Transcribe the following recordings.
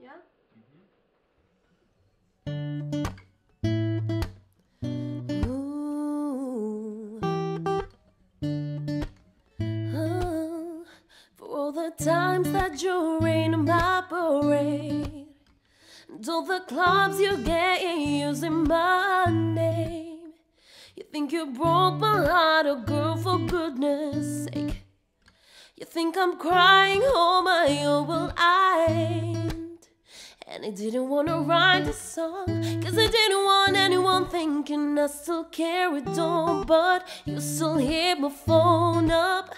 Ja? Mm-hmm. Ooh. Oh, for all the times that you rain my parade, and all the clubs you get using my name. You think you broke my heart, oh girl, for goodness sake. You think I'm crying, oh my, oh well I ain't. And I didn't wanna write a song, cause I didn't want anyone thinking I still care carry on. But you still hit my phone up,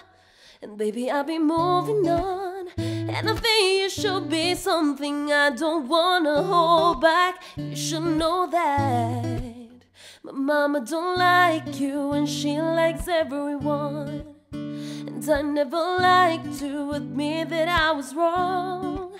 and baby, I'll be moving on. And I think you should be something I don't wanna hold back. You should know that. My mama don't like you, and she likes everyone. And I never liked to admit that I was wrong.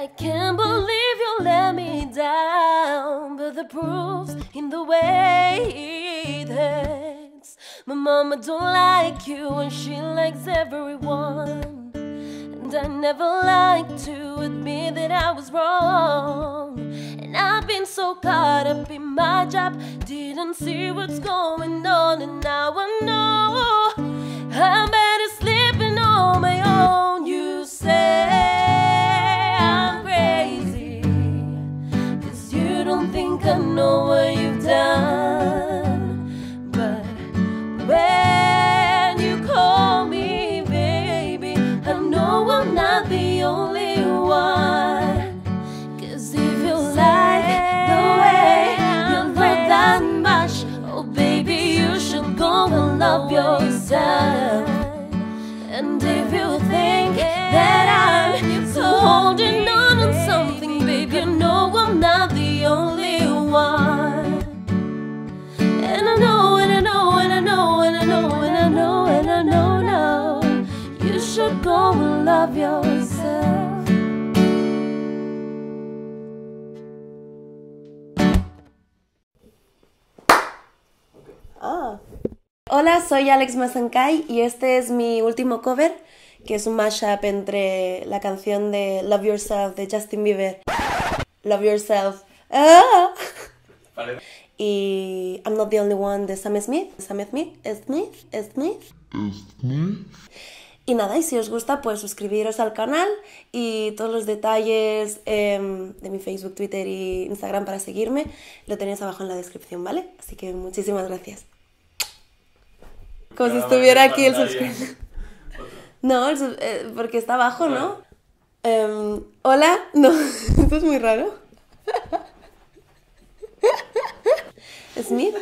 I can't believe you let me down, but the proof's in the way it hurts. My mama don't like you, and she likes everyone. And I never like to admit that I was wrong. And I've been so caught up in my job, didn't see what's going on, and now I know I'm not the only one. Cause if you like the way you look that much, oh baby, you should go and love yourself. And if you think that I'm still holding on to something, baby, you know I'm not the only love yourself. Ah. Hola, soy Alex Masankay y este es mi último cover, que es un mashup entre la canción de Love Yourself de Justin Bieber, Love Yourself, ah, y I'm Not the Only One de Sam Smith, Sam Smith, Smith, Smith. Y nada, y si os gusta, pues suscribiros al canal y todos los detalles em, de mi Facebook, Twitter y Instagram para seguirme lo tenéis abajo en la descripción, ¿vale? Así que muchísimas gracias. Como si estuviera aquí el suscriptor. No, el eh, porque está abajo, ¿no? Em, Hola, no, esto es muy raro. Smith.